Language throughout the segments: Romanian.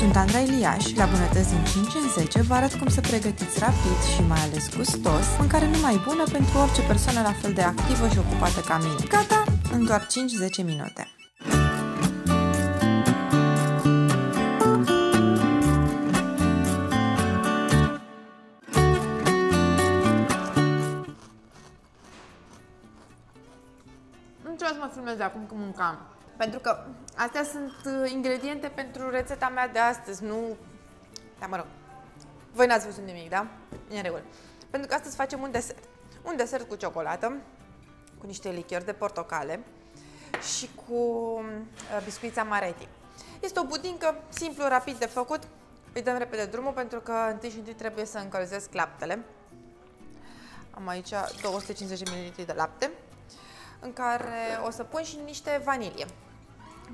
Sunt Andra Iliaș, la Bunătăți din 5 în 10 vă arăt cum să pregătiți rapid și mai ales gustos mâncare numai bună pentru orice persoană la fel de activă și ocupată ca mine. Gata în doar 5-10 minute. Nu trebuie să mă filmez de acum când mâncam. Pentru că astea sunt uh, ingrediente pentru rețeta mea de astăzi, nu... Da, mă rog. Voi n-ați văzut nimic, da? E în regulă. Pentru că astăzi facem un desert. Un desert cu ciocolată, cu niște lichiori de portocale și cu uh, biscuiți amaretti. Este o budincă simplu, rapid de făcut. Îi dăm repede drumul pentru că întâi și întâi trebuie să încălzesc laptele. Am aici 250 ml de lapte în care o să pun și niște vanilie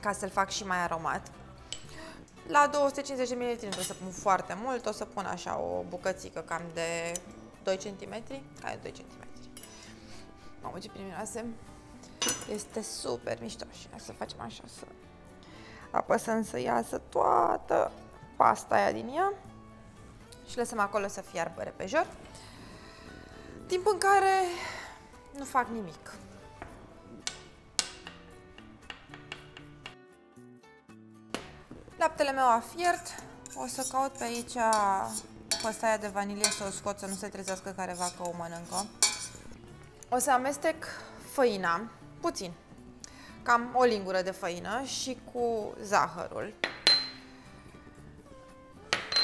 ca să-l fac și mai aromat. La 250 ml nu trebuie să pun foarte mult, o să pun așa o bucățică cam de 2 cm. Hai, 2 cm. Mamă, ce primiroase! Este super mișto și să facem așa, să apăsăm să iasă toată pasta aia din ea și lăsăm acolo să fiarbă repejor. Timp în care nu fac nimic. Laptele meu a fiert. O să caut pe aici păstaia de vanilie să o scot să nu se trezească careva că o mănâncă. O să amestec făina, puțin, cam o lingură de făină și cu zahărul.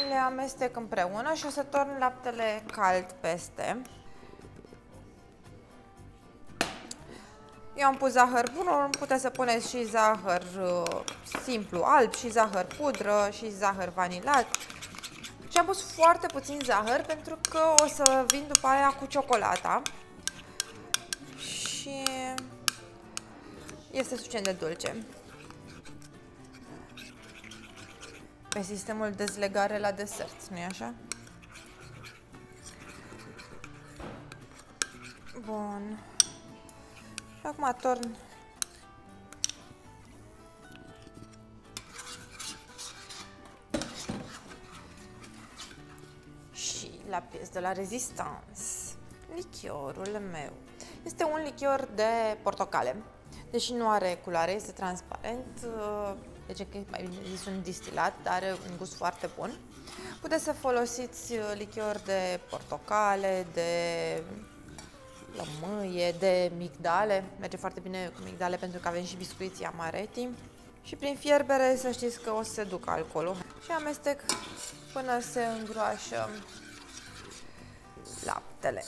Le amestec împreună și o să torn laptele cald peste. Eu am pus zahăr bun, puteți să puneți și zahăr uh, simplu alb, și zahăr pudră, și zahăr vanilat. Și am pus foarte puțin zahăr pentru că o să vin după aia cu ciocolata. Și este suficient de dulce. Pe sistemul dezlegare la desert, nu-i așa? Bun. Și acum torn și la pies de la Resistance. Lichiorul meu. Este un lichior de portocale. Deși nu are culoare, este transparent, deci mai bine zis un distilat, dar are un gust foarte bun. Puteți să folosiți lichior de portocale, de lămâie, de migdale. Merge foarte bine cu migdale pentru că avem și biscuiții amaretti. Și prin fierbere să știți că o să se ducă alcoolul. Și amestec până se îngroașă laptele.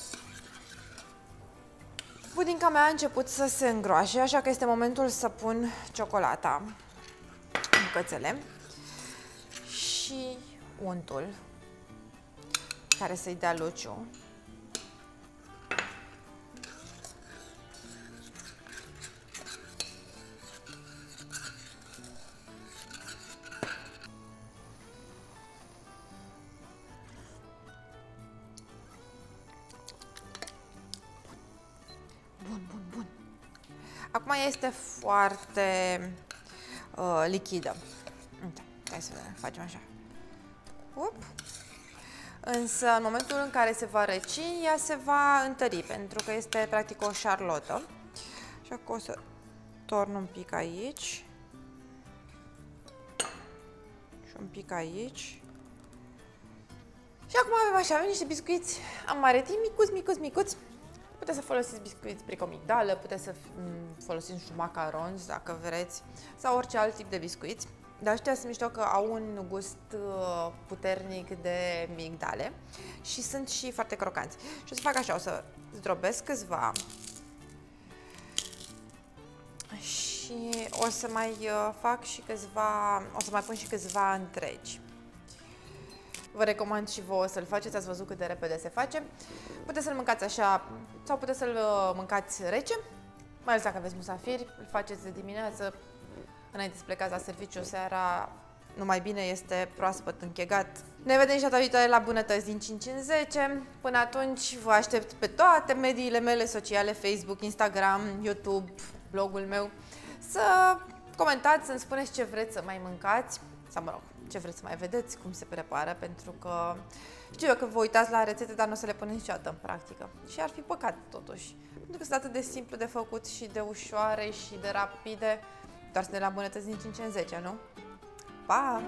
Budinca mea a început să se îngroașe, așa că este momentul să pun ciocolata în cățele și untul care să-i dea luciu. Acum este foarte uh, lichidă. Uite, hai să vedem, facem așa. Up. Însă, în momentul în care se va răci, ea se va întări, pentru că este practic o șarlotă. Așa că o să torn un pic aici. Și un pic aici. Și acum avem așa, avem niște biscuiți amaretti, micuți, micuți, micuți. Puteți să folosiți biscuiți pricomigdală, puteți să mm, folosiți, nu macaroni, dacă vreți, sau orice alt tip de biscuiți. Dar ăștia sunt mișto că au un gust uh, puternic de migdale și sunt și foarte crocanți. Și o să fac așa, o să zdrobesc câțiva și o să mai uh, fac și câțiva, o să mai pun și câțiva întregi. Vă recomand și vouă să-l faceți, ați văzut cât de repede se face. Puteți să-l mâncați așa sau puteți să-l uh, mâncați rece, mai ales dacă aveți musafiri, îl faceți de dimineață, înainte să plecați la serviciu seara, numai bine este proaspăt închegat. Ne vedem și data viitoare la Bunătăți din 5 în 10. Până atunci vă aștept pe toate mediile mele sociale, Facebook, Instagram, YouTube, blogul meu, să comentați, să-mi spuneți ce vreți să mai mâncați, sau mă rog, ce vreți să mai vedeți, cum se prepară, pentru că știu eu că vă uitați la rețete, dar nu o să le puneți niciodată în practică. Și ar fi păcat totuși, pentru că sunt atât de simplu de făcut și de ușoare și de rapide, doar să ne la îmbunătăți din 5 în 10, nu? Pa!